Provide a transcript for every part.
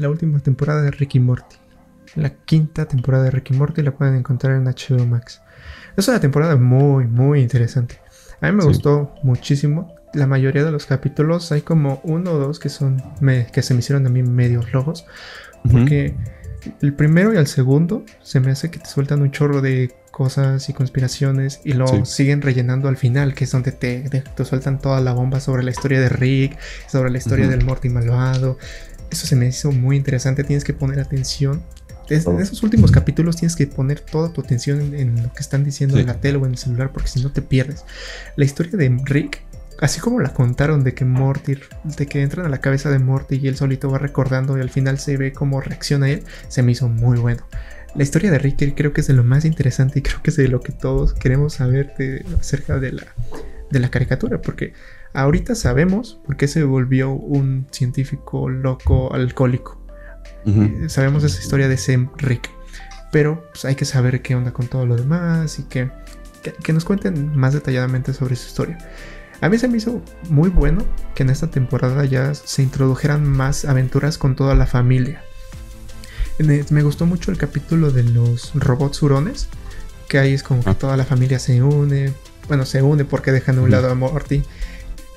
la última temporada de Ricky Morty. La quinta temporada de Ricky Morty la pueden encontrar en HBO Max. Es una temporada muy, muy interesante. A mí me gustó muchísimo. La mayoría de los capítulos hay como uno o dos que son que se me hicieron a mí medio flojos. Porque el primero y el segundo se me hace que te sueltan un chorro de cosas y conspiraciones y lo siguen rellenando al final, que es donde te, te, sueltan toda la bomba sobre la historia de Rick, sobre la historia del Morty malvado. Eso se me hizo muy interesante, tienes que poner atención. En esos últimos capítulos tienes que poner toda tu atención en, lo que están diciendo en la tele o en el celular porque si no te pierdes. La historia de Rick así como la contaron de que Morty, de que entran a la cabeza de Morty y él solito va recordando y al final se ve cómo reacciona él, se me hizo muy bueno. La historia de Rick creo que es de lo más interesante y creo que es de lo que todos queremos saber acerca de la, de la caricatura, porque ahorita sabemos por qué se volvió un científico loco alcohólico. Eh, sabemos esa historia de ese Rick, pero pues, hay que saber qué onda con todo lo demás y que, que nos cuenten más detalladamente sobre su historia. A mí se me hizo muy bueno que en esta temporada ya se introdujeran más aventuras con toda la familia. Me gustó mucho el capítulo de los robots hurones, que ahí es como que ah. toda la familia se une, bueno, se une porque dejan a un lado a Morty,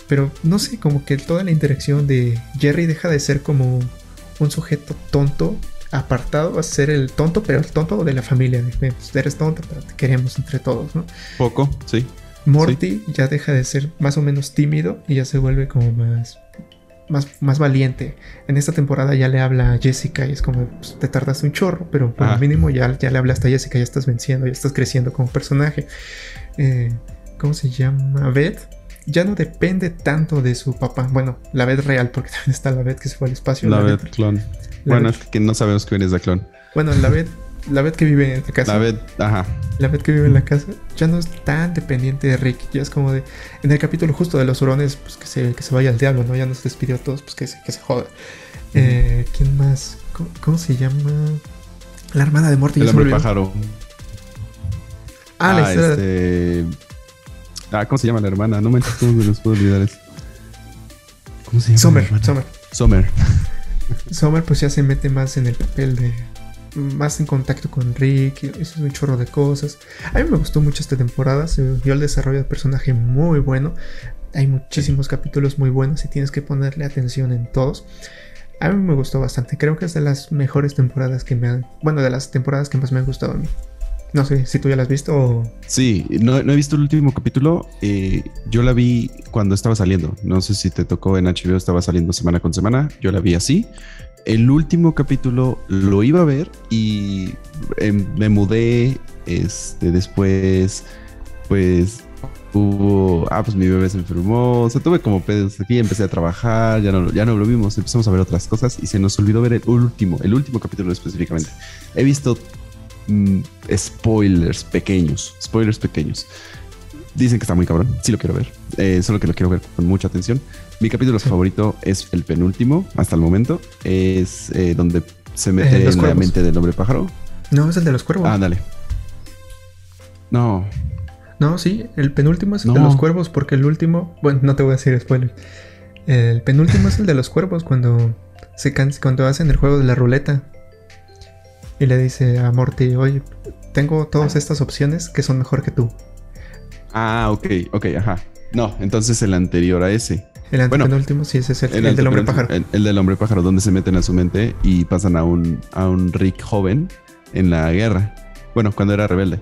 pero no sé, como que toda la interacción de Jerry deja de ser como un sujeto tonto, apartado, a ser el tonto, pero el tonto de la familia. Pues, eres tonto, pero te queremos entre todos, ¿no? Poco, sí. Morty ya deja de ser más o menos tímido y ya se vuelve como más, más, más valiente. En esta temporada ya le habla a Jessica y es como, pues, te tardas un chorro, pero por lo mínimo ya, ya le hablaste a Jessica, ya estás venciendo, ya estás creciendo como personaje. Eh, ¿Cómo se llama? Beth. Ya no depende tanto de su papá. Bueno, la Beth real, porque también está la Beth que se fue al espacio. La, Beth clon. bueno, es que no sabemos quién es la clon. Bueno, la Beth la vez que vive en la casa. La vez, ajá. La vez que vive en la casa ya no es tan dependiente de Rick. Ya es como de. En el capítulo justo de los hurones, pues que se, que se vaya al diablo, ¿no? Ya nos despidió a todos, pues que se, que se joda. Eh, ¿Quién más? ¿Cómo, se llama? La hermana de Morty. El hombre pájaro. Ah, la ah, este... Ah, ¿cómo se llama la hermana? No me, no me los puedo olvidar eso. ¿Cómo se llama? Summer. Summer. Summer. Summer, pues ya se mete más en el papel de más en contacto con Rick, eso es un chorro de cosas. A mí me gustó mucho esta temporada, se vio el desarrollo del personaje muy bueno. Hay muchísimos capítulos muy buenos y tienes que ponerle atención en todos. A mí me gustó bastante, creo que es de las mejores temporadas que me han, bueno, de las temporadas que más me han gustado a mí. No sé si tú ya la has visto o... Sí, no, he visto el último capítulo. Eh, yo la vi cuando estaba saliendo. No sé si te tocó en HBO, estaba saliendo semana con semana. Yo la vi así el último capítulo lo iba a ver y em, me mudé. Este, después, pues hubo. Ah, pues mi bebé se enfermó. O sea, tuve como pedos aquí, empecé a trabajar, ya no, ya no lo vimos, empezamos a ver otras cosas y se nos olvidó ver el último, el último capítulo específicamente. He visto mm, spoilers pequeños, spoilers pequeños. Dicen que está muy cabrón, sí lo quiero ver, eh, solo que lo quiero ver con mucha atención. Mi capítulo favorito es el penúltimo, hasta el momento. Es eh, donde se mete en la mente del hombre pájaro. No, es el de los cuervos. Ah, dale. No. No, sí, el penúltimo es el de los cuervos, porque el último. Bueno, no te voy a decir spoiler. El penúltimo es el de los cuervos cuando se cuando hacen el juego de la ruleta. Y le dice a Morty, oye, tengo todas estas opciones que son mejor que tú. Ah, ok, ok, ajá. No, entonces el anterior a ese. El penúltimo, sí, ese es el, del hombre pájaro. El, del hombre pájaro, donde se meten a su mente y pasan a un, a un Rick joven en la guerra. Bueno, cuando era rebelde.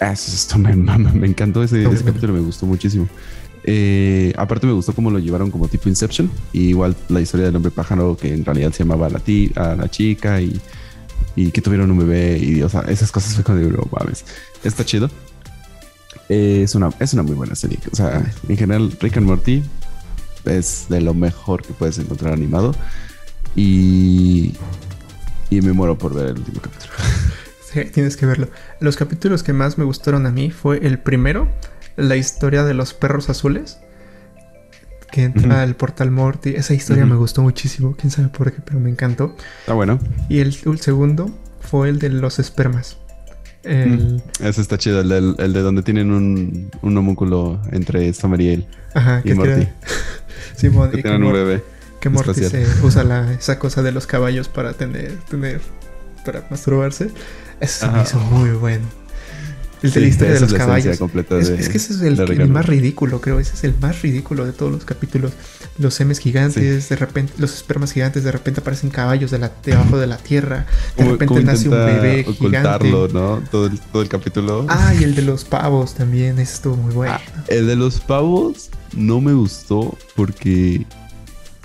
Ah, eso, esto me me encantó ese, capítulo, me gustó muchísimo. Eh, aparte me gustó cómo lo llevaron como tipo Inception. Y igual la historia del hombre pájaro que en realidad se llamaba a la, a la chica y, y, que tuvieron un bebé. Y o sea, esas cosas fue cuando digo, mames, está chido. es, una, es una muy buena serie. O sea, en general, Rick and Morty es de lo mejor que puedes encontrar animado. Y, y me muero por ver el último capítulo. Sí, tienes que verlo. Los capítulos que más me gustaron a mí fue el primero, la historia de los perros azules. Que entra al portal Morty. Esa historia me gustó muchísimo. Quién sabe por qué, pero me encantó. Está bueno. Y el, segundo fue el de los espermas. El... Ese está chido, el, de donde tienen un, un homúnculo entre Summer y y Morty. Que un bebé. que Morty se usa la, esa cosa de los caballos para tener, tener, para masturbarse. Eso se me hizo muy bueno. El de la historia de los caballos. Es, que ese es el, más ridículo, creo. Ese es el más ridículo de todos los capítulos. Los semes gigantes, de repente, los espermas gigantes, de repente aparecen caballos de la, debajo de la tierra. De repente nace un bebé gigante. ¿no? Todo el, todo el capítulo. Ah, y el de los pavos también. Ese estuvo muy bueno. Ah, el de los pavos no me gustó porque.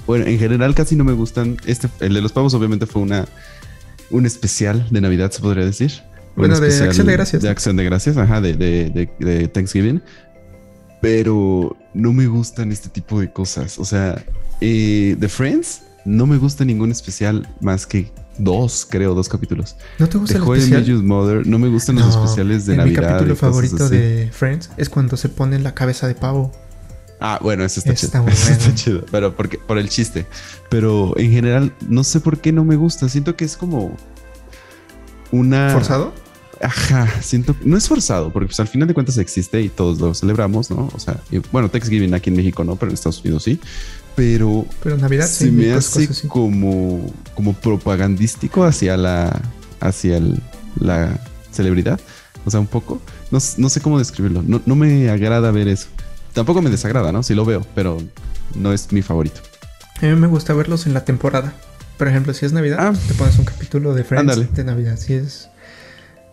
Bueno, en general casi no me gustan. Este, el de los pavos, obviamente, fue una un especial de Navidad, se podría decir. Bueno, de Acción de Gracias. De Acción de Gracias, ajá, de, de, de, Thanksgiving. Pero no me gustan este tipo de cosas. O sea, eh, de Friends no me gusta ningún especial más que dos, creo, dos capítulos. ¿No te gusta el especial? Mother. No me gustan los especiales de Navidad. Mi capítulo favorito de Friends es cuando se pone la cabeza de pavo. Ah, bueno, eso está, chido. Muy bueno. está chido. Pero porque, por el chiste. Pero en general, no sé por qué no me gusta. Siento que es como una. ¿Forzado? Ajá, siento, no es forzado, porque pues al final de cuentas existe y todos lo celebramos, ¿no? O sea, bueno, Thanksgiving aquí en México no, pero en Estados Unidos sí. Pero, pero Navidad se me hace como, como propagandístico hacia la, hacia la celebridad. O sea, un poco. No, sé cómo describirlo. No, no me agrada ver eso. Tampoco me desagrada, ¿no? Sí lo veo, pero no es mi favorito. A mí me gusta verlos en la temporada. Por ejemplo, si es Navidad, ah. te pones un capítulo de Friends de Navidad. Si es,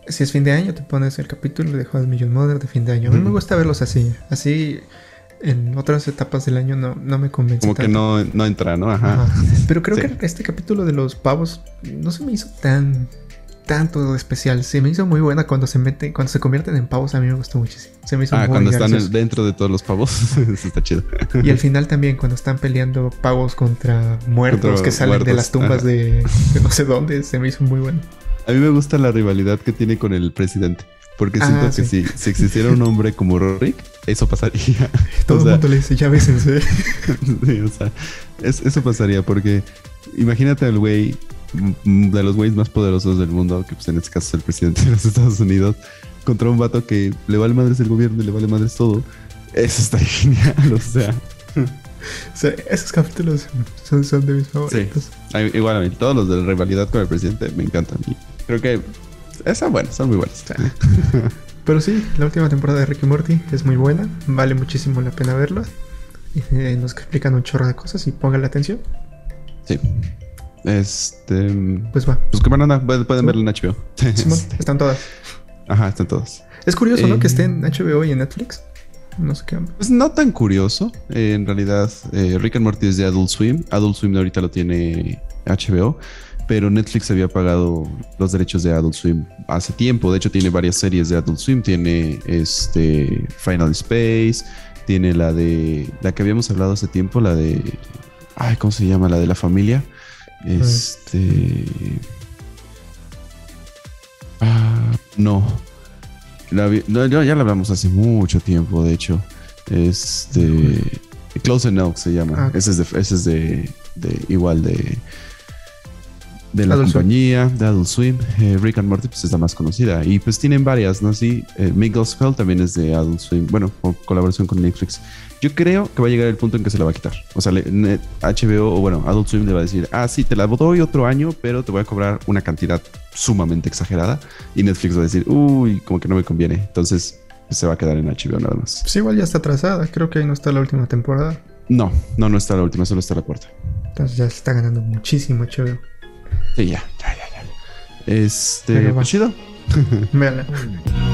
si es fin de año, te pones el capítulo de How Million Mother de fin de año. A mí me gusta verlos así. Así en otras etapas del año no, no me convence. Como que no, no entra, ¿no? Ajá. Pero creo que este capítulo de los pavos no se me hizo tan tanto especial. Se me hizo muy buena cuando se meten, cuando se convierten en pavos. A mí me gustó muchísimo. Se me hizo ah, cuando están dentro de todos los pavos. Eso está chido. Y al final también, cuando están peleando pavos contra muertos que salen de las tumbas de, no sé dónde, se me hizo muy bueno. A mí me gusta la rivalidad que tiene con el presidente. Porque siento ah, que si, si, existiera un hombre como Rick, eso pasaría. Todo el mundo le dice, ya bésense. sí, o sea, eso pasaría porque imagínate al güey de los güeyes más poderosos del mundo, que pues en este caso es el presidente de los Estados Unidos, contra un vato que le vale madres el gobierno y le vale madres todo. Eso está genial, o sea. esos capítulos son, de mis favoritos. igual a mí, todos los de la rivalidad con el presidente me encantan. Y creo que están buenos, son muy buenos. Pero sí, la última temporada de Ricky Morty es muy buena, vale muchísimo la pena verla. Eh, nos explican un chorro de cosas y pongan la atención. Sí. Este. Pues va. Pues que van a pueden verlo en HBO. están todas. Ajá, están todas. Es curioso, ¿no? Que esté en HBO y en Netflix. No sé qué. Pues no tan curioso. Eh, en realidad, eh, Rick and Morty es de Adult Swim. Adult Swim ahorita lo tiene HBO. Pero Netflix había pagado los derechos de Adult Swim hace tiempo. De hecho, tiene varias series de Adult Swim. Tiene este Final Space. Tiene la de. La que habíamos hablado hace tiempo, la de. Ay, ¿cómo se llama? La de la familia. Este. Ah, no. Ya la hablamos hace mucho tiempo, de hecho. Este. Close Enough se llama. Ah, ese es de, ese es de, de igual de de la compañía de Adult Swim. Eh, Rick and Morty pues, es la más conocida. Y pues tienen varias, ¿no? Sí, eh, también es de Adult Swim. Bueno, colaboración con Netflix. Yo creo que va a llegar el punto en que se la va a quitar. O sea, HBO o bueno, Adult Swim le va a decir, ah, sí, te la doy otro año, pero te voy a cobrar una cantidad sumamente exagerada. Y Netflix va a decir, uy, como que no me conviene. Entonces pues, se va a quedar en HBO nada más. Sí, igual ya está atrasada. Creo que ahí no está la última temporada. No, no, no está la última, solo está la cuarta. Entonces ya se está ganando muchísimo HBO. Sí, ya, ya, ya, ya. Este, pues chido.